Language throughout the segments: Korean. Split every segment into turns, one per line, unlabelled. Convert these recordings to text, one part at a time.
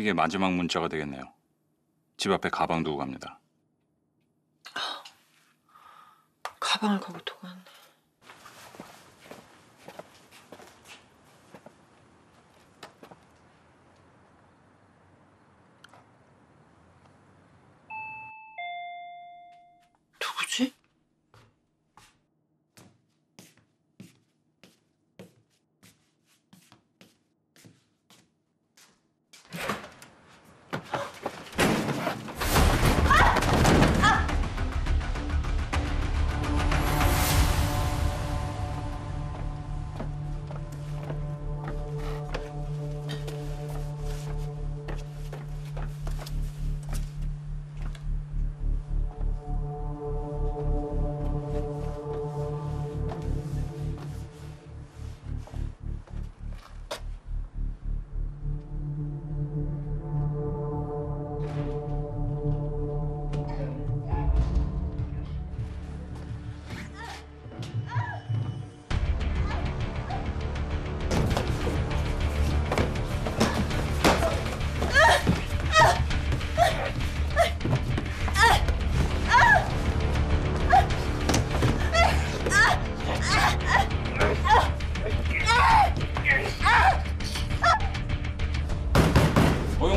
이게 마지막 문자가 되겠네요. 집 앞에 가방 두고 갑니다.
가방을 두고 왔네.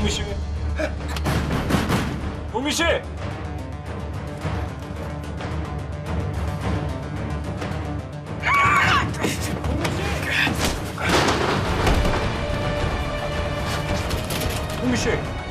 어, 용미 씨. 용미 씨. 용미 씨.